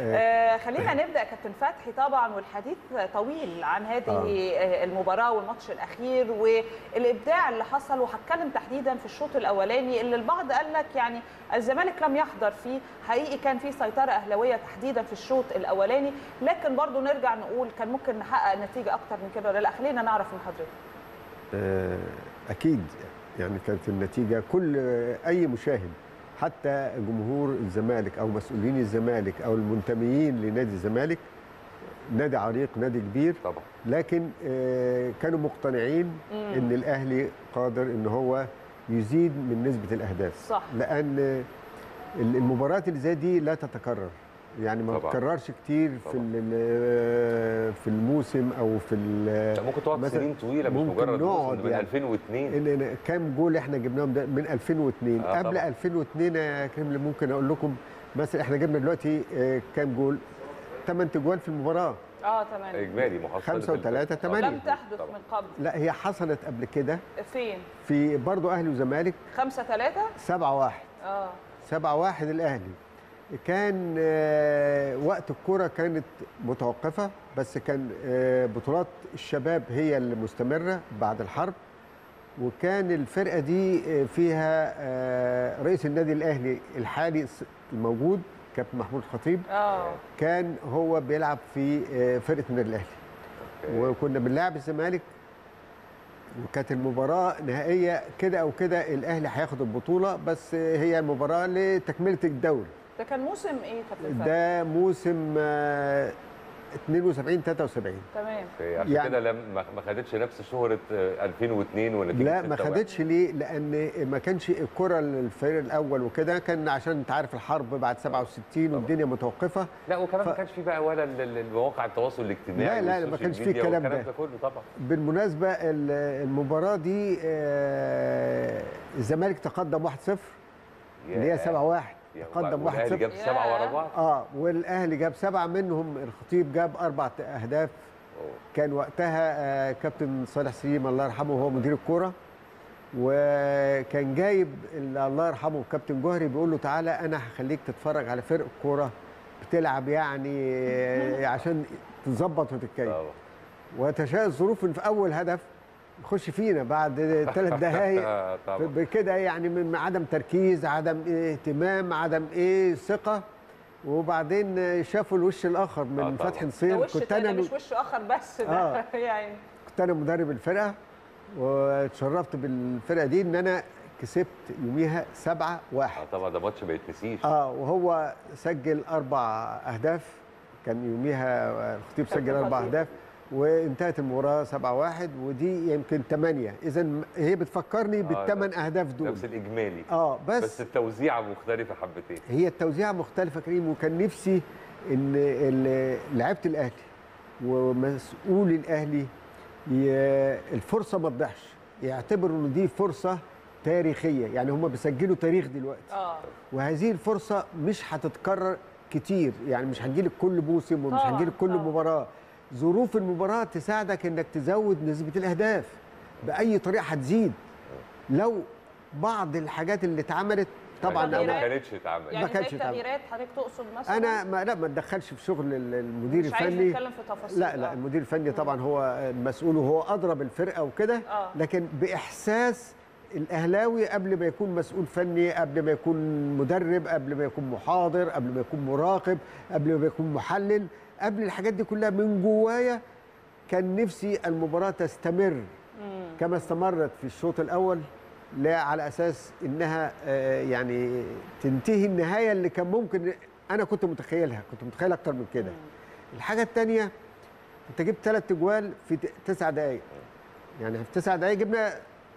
آه خلينا نبدأ. كابتن فتحي طبعا والحديث طويل عن هذه آه. المباراة والماتش الأخير والإبداع اللي حصل وهتكلم تحديدا في الشوط الأولاني اللي البعض قال لك يعني الزمالك لم يحضر فيه. حقيقي كان في سيطرة أهلاوية تحديدا في الشوط الأولاني لكن برضو نرجع نقول كان ممكن نحقق نتيجة أكتر من كده ولا لا. خلينا نعرف من حضرتك. آه أكيد يعني كانت النتيجة كل أي مشاهد حتى جمهور الزمالك أو مسؤولين الزمالك أو المنتميين لنادي الزمالك نادي عريق نادي كبير طبعا. لكن كانوا مقتنعين إن الأهلي قادر إن هو يزيد من نسبة الأهداف. صح. لأن المباريات اللي زي دي لا تتكرر. يعني ما طبعاً. تتكررش كتير في طبعاً. ال- في الموسم أو في ال- ممكن تقعد سنين طويلة مش ممكن مجرد نقعد من يعني. 2002 إن- إن كام جول إحنا جبناهم ده من 2002 آه قبل طبعاً. 2002 يا كريم اللي ممكن أقول لكم مثلا إحنا جبنا دلوقتي آه، كام جول 8 جوال في المباراة آه تمام إجمالي محصله خمسة وثلاثة، الفرق. تمانية. لم تحدث طبعاً. من قبل لا هي حصلت قبل كده فين في برضه أهلي وزمالك 5 3 7 1 آه 7 1 الأهلي كان آه، وقت الكرة كانت متوقفة بس كان آه، بطولات الشباب هي اللي مستمرة بعد الحرب. وكان الفرقة دي آه، فيها رئيس النادي الأهلي الحالي الموجود كابتن محمود خطيب. كان هو بيلعب في فرقة النادي الأهلي. أوكي. وكنا بنلعب الزمالك وكانت المباراة نهائية كده أو كده الأهلي هياخد البطولة بس هي المباراة لتكملة الدوري. ده كان موسم إيه كابتن ده موسم آه، 72 73 تمام. أوكي، عشان يعني- كده لم ما ما خدتش نفس شهرة آه، 2002 ونتيجه لا ما 6-1. خدتش ليه؟ لأن ما كانش الكرة للفريق الأول وكده كان عشان أنت عارف الحرب بعد 67 والدنيا متوقفة. لا وكمان ف- ما كانش في بقى ولا ال- ال- المواقع التواصل الاجتماعي لا، لا، ما كانش في الكلام ده. ده كله طبعا. بالمناسبة ال- المباراة دي آه، الزمالك تقدم 1-0 اللي هي 7 1 يا تقدم والأهلي 1-0 جاب سبعة ورا بعض. آه والأهلي جاب سبعة منهم الخطيب جاب أربع أهداف. أوه. كان وقتها آه، كابتن صالح سليم الله يرحمه وهو مدير الكورة. وكان جايب ال- الله يرحمه كابتن جوهري بيقول له تعالى أنا هخليك تتفرج على فرق كوره بتلعب يعني آه، عشان تظبط وتتكيف. وتشاء الظروف ان في أول هدف يخش فينا بعد ثلاث دقائق آه، بكده يعني من عدم تركيز عدم اهتمام عدم إيه ثقة. وبعدين شافوا الوش الآخر آه من طبعاً. فتحي ده نصير وش كنت تاني أنا مش وش آخر بس ده. آه. يعني. كنت أنا مدرب الفرقة واتشرفت بالفرقة دي إن أنا كسبت يوميها سبعة واحد. آه، طبعا ده ماتش ما يتنسيش. آه وهو سجل أربع أهداف. كان يوميها الخطيب سجل أربع. أهداف. وانتهت المباراة 7 1 ودي يمكن 8 اذا هي بتفكرني بالثمان أهداف دول. نفس الإجمالي. آه بس, بس التوزيعة مختلفة حبتين. هي التوزيع مختلفة كريم وكان نفسي إن لعيبة الأهلي ومسؤول الأهلي الفرصة ما تضيعش. يعتبروا إن دي فرصة تاريخية. يعني هم بيسجلوا تاريخ دلوقتي. آه. وهذه الفرصة مش هتتكرر كتير. يعني مش هنجيلك كل موسم ومش هنجيلك كل طبعاً. ظروف المباراة تساعدك إنك تزود نسبة الأهداف بأي طريقة هتزيد لو بعض الحاجات اللي اتعملت طبعا تغييرات. ما كانتش اتعملت يعني ما كانش زي تعمل. التغييرات حضرتك تقصد مثلا أنا ما لا ما اتدخلش في شغل ال- المدير مش عايز الفني نتكلم في تفاصيل لا لا آه. المدير الفني طبعا هو المسؤول وهو أضرب الفرقة وكده آه. لكن بإحساس الأهلاوي قبل ما يكون مسؤول فني قبل ما يكون مدرب قبل ما يكون محاضر قبل ما يكون مراقب قبل ما يكون محلل قبل الحاجات دي كلها من جوايا كان نفسي المباراة تستمر كما استمرت في الشوط الأول لا على أساس إنها آه، يعني تنتهي النهاية اللي كان ممكن أنا كنت متخيلها كنت متخيل أكتر من كده. الحاجة الثانية أنت جبت ثلاث أجوال في تسع دقائق يعني في تسع دقائق جبنا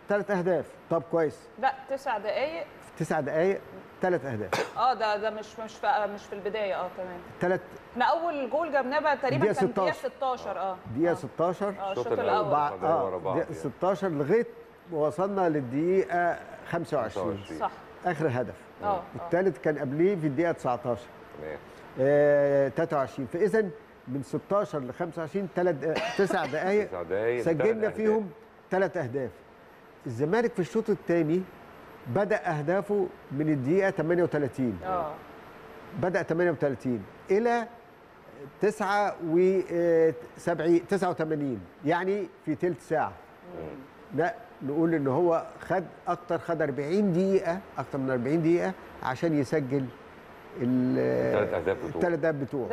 ثلاث أهداف. طب كويس. لا تسع دقايق. في تسع دقائق ثلاث أهداف. آه ده ده مش مش في مش في البداية آه تمام. ثلاث إحنا أول جول جبناه بقى تقريبا كان دقيقة 16. 16 آه. دقيقة آه. 16 آه الشوط الأول. الأول. آه يعني. 16 لغاية وصلنا للدقيقة 25 25. صح. آخر هدف. آه الثالث كان قبليه في الدقيقة 19 تمام. آه، 23 فاذا من 16 ل 25 ثلاث تسع دقائق سجلنا فيهم ثلاث أهداف. الزمالك في الشوط الثاني بدا اهدافه من الدقيقة 38 آه. بدا 38 إلى 9 و 70 89 يعني في ثلث ساعة. لا نقول إن هو خد أكتر خد 40 دقيقة أكتر من 40 دقيقة عشان يسجل الثلاث أهداف بتوعه.